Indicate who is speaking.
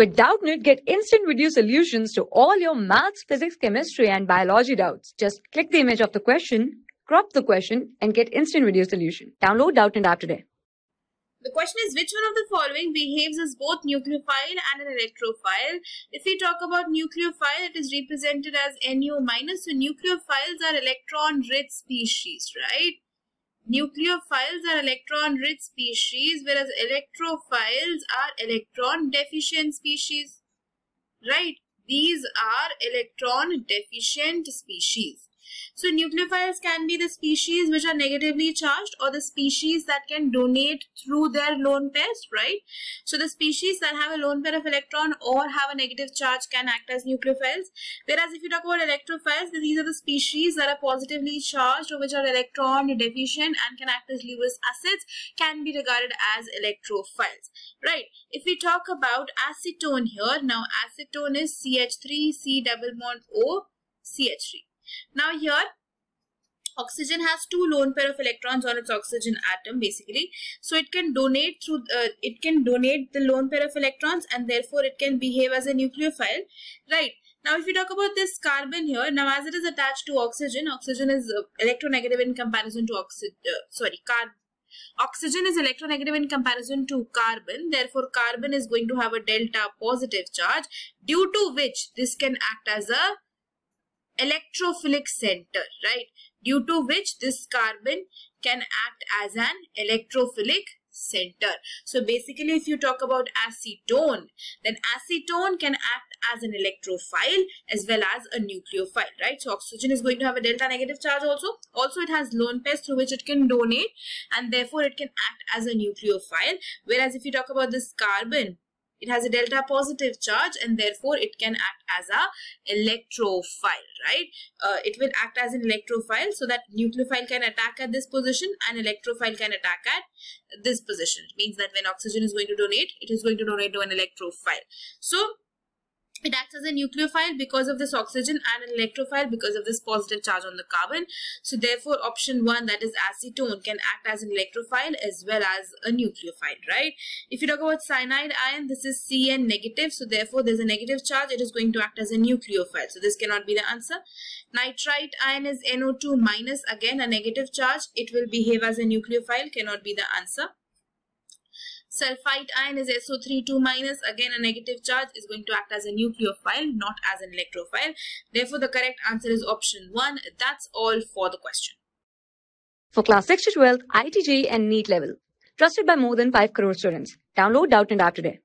Speaker 1: With Doubtnut, get instant video solutions to all your maths, physics, chemistry, and biology doubts. Just click the image of the question, crop the question, and get instant video solution. Download Doubtnut app today.
Speaker 2: The question is which one of the following behaves as both nucleophile and an electrophile? If we talk about nucleophile, it is represented as NO minus. So nucleophiles are electron-rich species, right? Nucleophiles are electron-rich species, whereas electrophiles are electron-deficient species. Right? These are electron-deficient species. So nucleophiles can be the species which are negatively charged or the species that can donate through their lone pairs, right? So the species that have a lone pair of electron or have a negative charge can act as nucleophiles. Whereas if you talk about electrophiles, these are the species that are positively charged or which are electron deficient and can act as Lewis acids can be regarded as electrophiles, right? If we talk about acetone here, now acetone is CH3, C double bond O, CH3. Now here oxygen has two lone pair of electrons on its oxygen atom basically so it can donate through uh, it can donate the lone pair of electrons and therefore it can behave as a nucleophile right now if you talk about this carbon here now as it is attached to oxygen oxygen is uh, electronegative in comparison to oxygen uh, sorry carbon Oxygen is electronegative in comparison to carbon. Therefore, carbon is going to have a delta positive charge due to which this can act as a electrophilic center, right? Due to which this carbon can act as an electrophilic center. So basically if you talk about acetone, then acetone can act as an electrophile as well as a nucleophile, right? So oxygen is going to have a delta negative charge also. Also it has lone pairs through which it can donate and therefore it can act as a nucleophile. Whereas if you talk about this carbon, it has a delta positive charge and therefore it can act as a electrophile, right? Uh, it will act as an electrophile so that nucleophile can attack at this position and electrophile can attack at this position. It means that when oxygen is going to donate, it is going to donate to an electrophile. So it acts as a nucleophile because of this oxygen and an electrophile because of this positive charge on the carbon. So therefore option 1 that is acetone can act as an electrophile as well as a nucleophile, right? If you talk about cyanide ion, this is Cn negative. So therefore there's a negative charge. It is going to act as a nucleophile. So this cannot be the answer. Nitrite ion is NO2 minus. Again a negative charge. It will behave as a nucleophile. Cannot be the answer. Sulfite ion is SO3 2 minus. Again, a negative charge is going to act as a nucleophile, not as an electrophile. Therefore, the correct answer is option 1. That's all for the question.
Speaker 1: For class 6 to 12, IIT JEE and NEET level. Trusted by more than 5 crore students. Download Doubtnut app today.